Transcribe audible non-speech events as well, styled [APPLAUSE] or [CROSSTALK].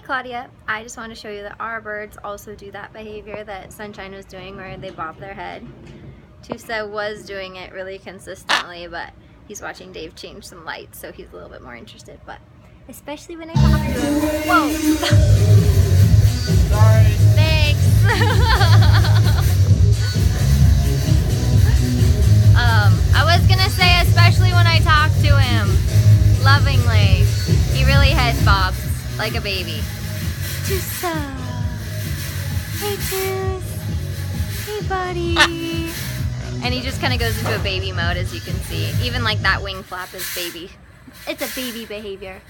Hey Claudia, I just want to show you that our birds also do that behavior that Sunshine was doing where they bob their head. Tusa was doing it really consistently, but he's watching Dave change some lights, so he's a little bit more interested, but especially when I talk to him. Whoa! Sorry. Thanks! [LAUGHS] um, I was gonna say especially when I talk to him, lovingly. Like a baby. Tusa! Uh, hey Tus! Hey buddy! Ah. and he just kind of goes into a baby mode as you can see. Even like that wing flap is baby. It's a baby behavior.